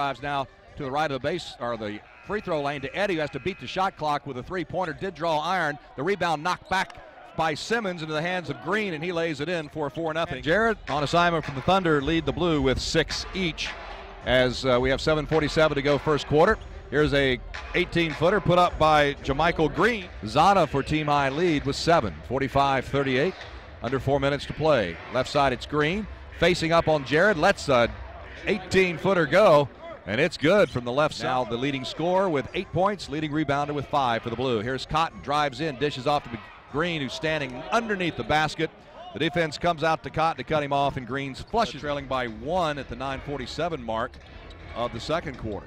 Drives now to the right of the base or the free throw lane to Eddie, who has to beat the shot clock with a three pointer. Did draw iron. The rebound knocked back by Simmons into the hands of Green, and he lays it in for 4 0. Jerrett on assignment from the Thunder lead the Blue with six each as uh, we have 7.47 to go first quarter. Here's a 18 footer put up by JaMychal Green. Zanna for team high lead with seven, 45 38. Under four minutes to play. Left side, it's Green. Facing up on Jerrett. Lets a 18 footer go. And it's good from the left side. The leading scorer with eight points, leading rebounder with five for the Blue. Here's Cotton, drives in, dishes off to Green, who's standing underneath the basket. The defense comes out to Cotton to cut him off, and Green's flushes, trailing by one at the 9:47 mark of the second quarter.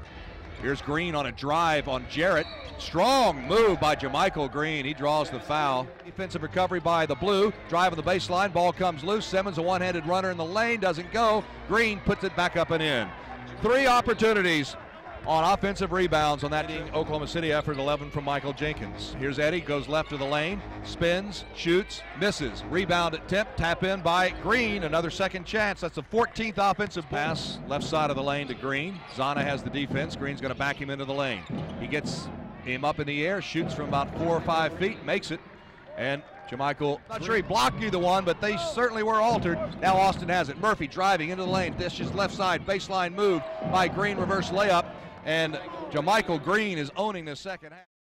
Here's Green on a drive on Jerrett. Strong move by JaMychal Green. He draws the foul. Defensive recovery by the Blue. Drive on the baseline. Ball comes loose. Simmons, a one handed runner in the lane, doesn't go. Green puts it back up and in. Three opportunities on offensive rebounds on that Oklahoma City effort 11 from Michael Jenkins. Here's Eddie, goes left of the lane, spins, shoots, misses. Rebound at tip, tap in by Green. Another second chance. That's the 14th offensive pass, left side of the lane to Green. Zanna has the defense. Green's going to back him into the lane. He gets him up in the air, shoots from about four or five feet, makes it. And JaMychal, not sure he blocked either one, but they certainly were altered. Now Austin has it. Murphy driving into the lane. This is left side, baseline move by Green, reverse layup and JaMychal Green is owning the second half.